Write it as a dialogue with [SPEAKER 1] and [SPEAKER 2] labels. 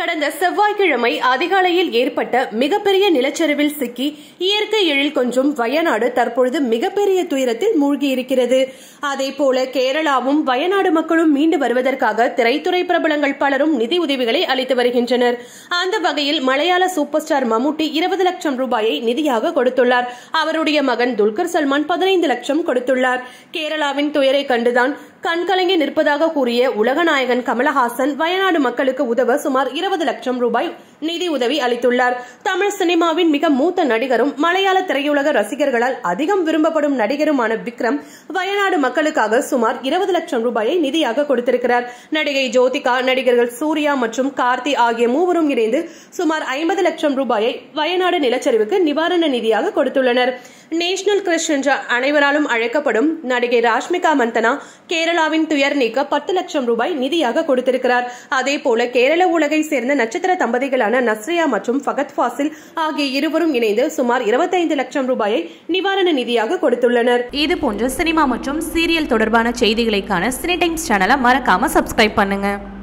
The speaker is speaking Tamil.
[SPEAKER 1] கடந்த செவ்வாய்க்கிழமை அதிகாலையில் ஏற்பட்ட மிகப்பெரிய நிலச்சரிவில் சிக்கி இயற்கை எழில் கொஞ்சம் வயநாடு தற்பொழுது மிகப்பெரிய துயரத்தில் மூழ்கியிருக்கிறது. அதேபோல கேரளாவும் வயநாடு மக்களும் மீண்டு வருவதற்காக திரைத்துறை பிரபலங்கள் பலரும் நிதி உதவிகளை அளித்து வருகின்றனர். அந்த வகையில் மலையாள சூப்பர் ஸ்டார் மம்முட்டி இருபது லட்சம் ரூபாயை நிதியாக கொடுத்துள்ளார். அவருடைய மகன் துல்கர் சல்மான் பதினைந்து லட்சம் கொடுத்துள்ளார். கேரளாவின் துயரை கண்டுதான் கண்கலங்கி நிற்பதாக கூறிய உலகநாயகன் கமலஹாசன் வயநாடு மக்களுக்கு உதவ சுமார் இருபது லட்சம் ரூபாய் நிதி உதவி அளித்துள்ளார். தமிழ் சினிமாவின் மிக மூத்த நடிகரும் மலையாள திரையுலக ரசிகர்களால் அதிகம் விரும்பப்படும் நடிகருமான விக்ரம் வயநாடு மக்களுக்காக சுமார் இருபது லட்சம் ரூபாயை நிதியாக கொடுத்திருக்கிறார். நடிகை ஜோதிகா நடிகர்கள் சூர்யா மற்றும் கார்த்தி ஆகிய மூவரும் இணைந்து சுமார் ஐம்பது லட்சம் ரூபாயை வயநாடு நிலச்சரிவுக்கு நிவாரண நிதியாக கொடுத்துள்ளனர். நேஷனல் கிரஷ் என்ற அனைவராலும் அழைக்கப்படும் நடிகை ராஷ்மிகா மந்தனா கேரளாவின் துயர் நீக்க பத்து லட்சம் ரூபாய் நிதியாக கொடுத்திருக்கிறார். அதே போல கேரள உலகை சேர்ந்த நட்சத்திர தம்பதிகளான நஸ்ரியா மற்றும் ஃபகத் ஃபாசில் ஆகிய இருவரும் இணைந்து சுமார் இருபத்தைந்து லட்சம் ரூபாயை நிவாரண நிதியாக கொடுத்துள்ளனர்.
[SPEAKER 2] இது போன்ற சினிமா மற்றும் சீரியல் தொடர்பான செய்திகளைக்கான சினி டைம்ஸ் சேனலை மறக்காம சப்ஸ்கிரைப் பண்ணுங்க.